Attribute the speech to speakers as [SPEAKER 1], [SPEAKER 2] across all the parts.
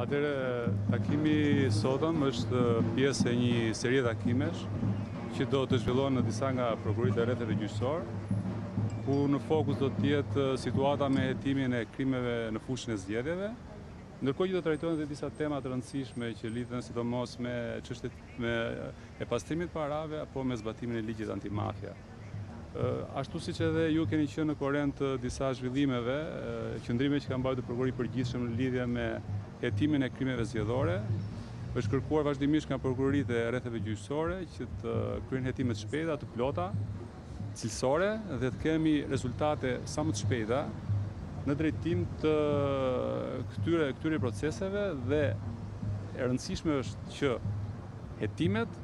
[SPEAKER 1] Atëherë, takimi i sotëm është pjesë e një serie takimesh që do të zhvillohen në disa nga prokuroritë e rretheve gjyqësore, ku në fokus do të jetë situata me hetimin e krimeve në fushën e zgjedhjeve, ndërkohë që do të trajtohen edhe disa tema të rëndësishme që lidhen sidomos me çështjet e pastrimit të parave apo me zbatimin e ligjit antimafia. Ashtu siç edhe ju keni qenë në korrent të disa zhvillimeve, qëndrime që ka mbajtur prokurori i përgjithshëm në lidhje me hetimin e krimeve zgjedhore, është kërkuar vazhdimisht nga prokuroritë e rretheve gjyqësore që të kryejnë hetime të shpejta, të plota, cilësore dhe të kemi rezultate sa më të shpejta në drejtim të këtyre këtyre proceseve dhe e rëndësishme është që hetimet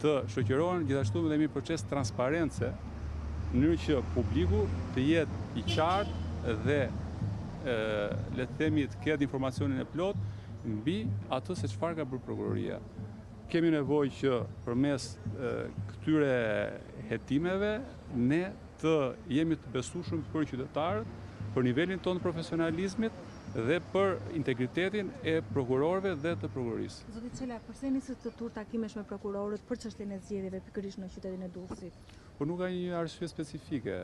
[SPEAKER 1] të shoqërohen gjithashtu me një proces transparence në mënyrë që publiku të jetë i qartë dhe le të themi të ketë informacionin e plotë mbi atë se çfarë ka bërë prokuroria. Kemi nevojë që përmes këtyre hetimeve ne të jemi të besueshëm për qytetarët, për nivelin tonë të profesionalizmit dhe për integritetin e prokurorëve dhe të prokurorisë.
[SPEAKER 2] Zoti Çela, përse nisët këtë tur takimesh me prokurorët për çështjen e zgjedhjeve pikërisht në qytetin e Durrësit?
[SPEAKER 1] Po nuk ka një arsye specifike.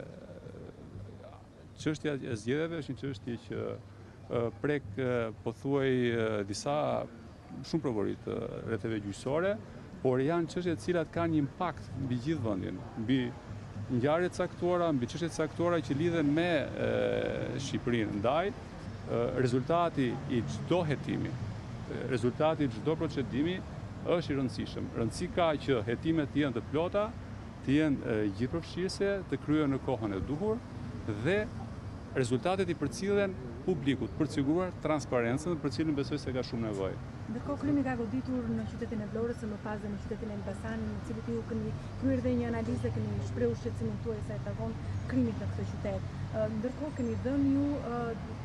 [SPEAKER 1] Çështja e zgjedhjeve është një çështje që prek pothuaj disa shumë prokurori të rretheve gjyqësore, por janë çështje të cilat kanë një impakt mbi gjithë vendin, mbi ngjarje të caktuara, mbi çështje të caktuara që lidhen me Shqipërinë. Ndaj, rezultati i çdo hetimi, rezultati i çdo procedimi është i rëndësishëm. Rëndësi ka që hetimet të jenë të plota, të jenë gjithëpërfshirëse, të kryhen në kohën e duhur dhe rezultatet t'i përcillen publikut për të siguruar transparencën, për të cilën besoj se ka shumë nevojë.
[SPEAKER 2] Ndërkohë krimi ka goditur në qytetin e Vlorës e më pas dhe në qytetin e Elbasanit, në të cilët ju keni kryer dhe një analizë dhe keni shprehur shqetësimin tuaj sa i takon krimit në këtë qytet. Ndërkohë keni dhënë ju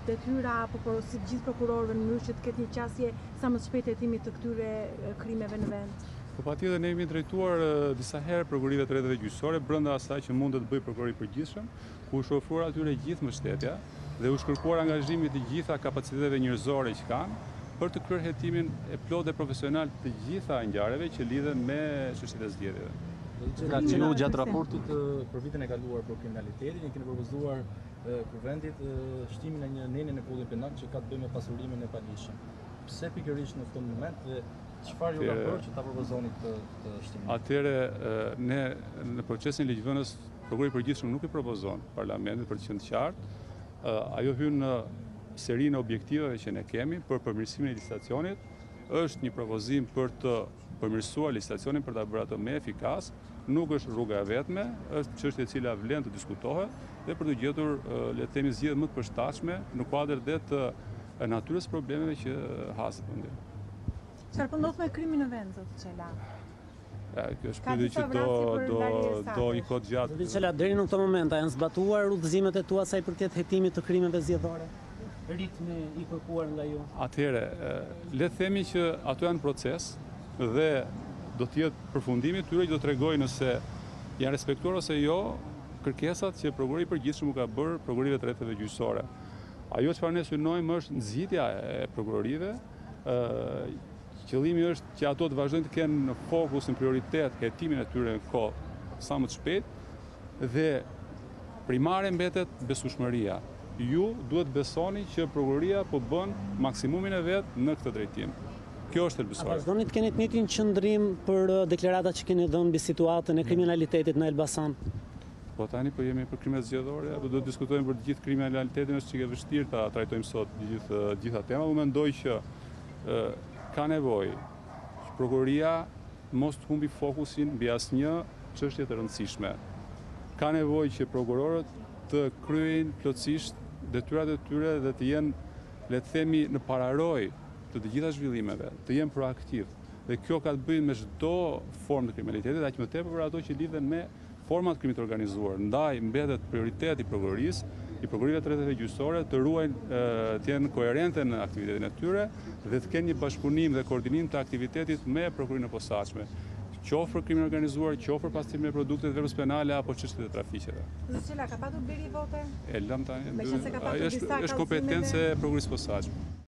[SPEAKER 2] detyra apo porosi gjithë prokurorëve në mënyrë që të ketë një qasje sa më të shpejtë hetimit të këtyre krimeve në vend.
[SPEAKER 1] Po patjetër ne u jemi drejtuar disa herë prokurorive të rretheve gjyqësore brenda asaj që mund të bëjë prokurori i përgjithshëm, ku u është ofruar atyre gjithë mbështetja dhe u është kërkuar angazhimi i të gjitha kapaciteteve njerëzore që kanë për të kryer hetimin e plotë dhe profesional të të gjitha ngjarjeve që lidhen me çështjet e zgjedhjeve.
[SPEAKER 3] Nga që ju gjatë raportit për vitin e kaluar për kriminalitetin, i keni propozuar kuvendit shtimin e një neni në kodin penal që ka të bëjë me pasurimin e paligjshëm. Pse pikërisht në këtë moment dhe Çfarë ju ka bërë që ta propozoni këtë shtim?
[SPEAKER 1] Atëherë, ne në procesin ligjvënës, prokurori i përgjithshëm nuk i propozon parlamentit për të qenë të qartë. Ajo hyn në serinë e objektivave që ne kemi për përmirësimin e legjislacionit. Është një propozim për të përmirësuar legjislacionin për ta bërë atë më efikas. Nuk është rruga e vetme, është çështje e cila vlen të diskutohet dhe për të gjetur le të themi zgjidhje më të përshtatshme në kuadër dhe të natyrës së problemeve që
[SPEAKER 2] hasin. Çfarë po ndodh me krimin në vend zot Çela?
[SPEAKER 1] Ja, kjo është pyetje që do do do një kohë të gjatë.
[SPEAKER 4] Zot Çela, deri në këtë moment a janë zbatuar udhëzimet e tua sa i përket hetimit të krimeve zgjedhore? Ritmi i kërkuar nga ju.
[SPEAKER 1] Atëherë, le të themi që ato janë në proces dhe do të jetë përfundimi i tyre që do tregojë nëse janë respektuar ose jo kërkesat që prokurori i përgjithshëm u ka bërë prokurorive të rretheve gjyqësore. Ajo çfarë ne synojmë është nxitja e prokurorive. Qëllimi është që ato të vazhdojnë të kenë në fokus, në prioritet, hetimin e tyre në kohë, sa më të shpejt, dhe primare mbetet besueshmëria. Ju duhet të besoni që prokuroria po bën maksimumin e vet në këtë drejtim. Kjo është thelbësore.
[SPEAKER 4] A vazhdoni të keni të njëjtin qëndrim për deklaratat që keni dhënë mbi situatën e kriminalitetit në Elbasan?
[SPEAKER 1] Po tani po jemi për krimet zgjedhore, apo do të diskutojmë për të gjithë kriminalitetin, është çike vështirë ta trajtojmë sot të gjithë të gjitha temat, unë mendoj që ë ka nevojë që prokuroria mos të humbi fokusin mbi asnjë çështje të rëndësishme. Ka nevojë që prokurorët të kryejnë plotësisht detyrat e tyre dhe të jenë, le të themi, në pararojë të të gjitha zhvillimeve, të jenë proaktivë. Dhe kjo ka të bëjë me çdo formë të kriminalitetit, aq më tepër për ato që lidhen me Format e krimit të organizuar, ndaj, mbetet prioritet i prokurorisë, i prokurorive të rretheve gjyqësore, të ruajnë, të jenë koherente në aktivitetin e tyre dhe të kenë një bashkëpunim dhe koordinim të aktivitetit me prokurorinë e posaçme, qoftë për krimin e organizuar, qoftë për pastrimin e produkteve të veprës penale apo çështjet e trafiqeve.
[SPEAKER 2] Çela, ka patur blerje vote?
[SPEAKER 1] E lëmë tani,
[SPEAKER 2] është kompetencë
[SPEAKER 1] e prokurorisë së posaçme.